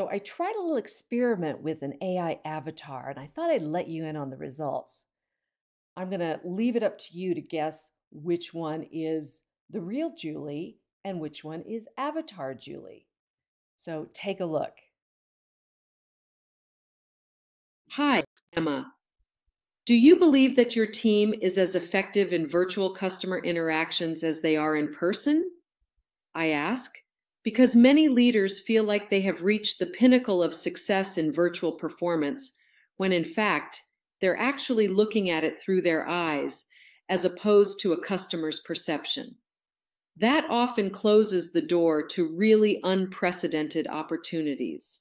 So I tried a little experiment with an AI avatar and I thought I'd let you in on the results. I'm going to leave it up to you to guess which one is the real Julie and which one is Avatar Julie. So take a look. Hi, Emma. Do you believe that your team is as effective in virtual customer interactions as they are in person? I ask because many leaders feel like they have reached the pinnacle of success in virtual performance when in fact they're actually looking at it through their eyes as opposed to a customer's perception. That often closes the door to really unprecedented opportunities.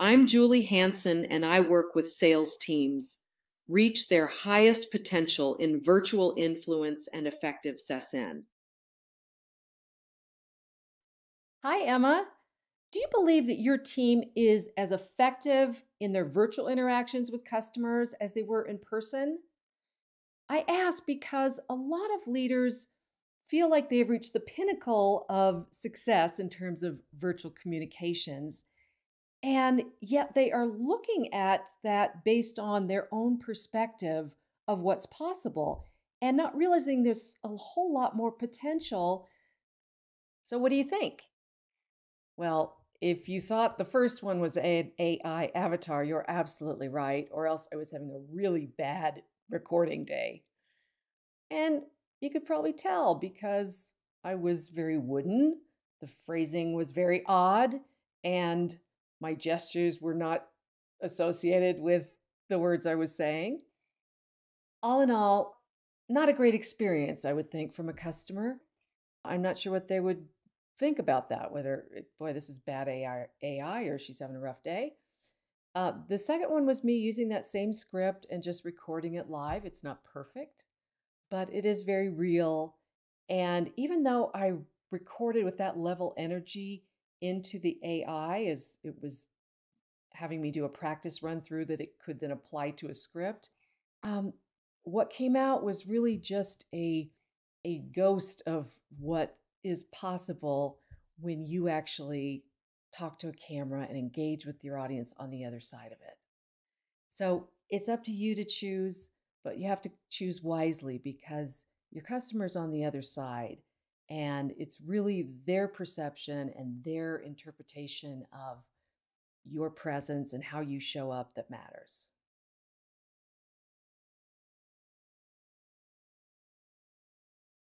I'm Julie Hansen and I work with sales teams reach their highest potential in virtual influence and effective SESN. Hi, Emma. Do you believe that your team is as effective in their virtual interactions with customers as they were in person? I ask because a lot of leaders feel like they've reached the pinnacle of success in terms of virtual communications. And yet they are looking at that based on their own perspective of what's possible and not realizing there's a whole lot more potential. So, what do you think? Well, if you thought the first one was an AI avatar, you're absolutely right, or else I was having a really bad recording day. And you could probably tell because I was very wooden, the phrasing was very odd, and my gestures were not associated with the words I was saying. All in all, not a great experience, I would think, from a customer. I'm not sure what they would think about that, whether, boy, this is bad AI, AI or she's having a rough day. Uh, the second one was me using that same script and just recording it live. It's not perfect, but it is very real. And even though I recorded with that level energy, into the AI as it was having me do a practice run through that it could then apply to a script. Um, what came out was really just a a ghost of what is possible when you actually talk to a camera and engage with your audience on the other side of it. So it's up to you to choose, but you have to choose wisely because your customer's on the other side and it's really their perception and their interpretation of your presence and how you show up that matters.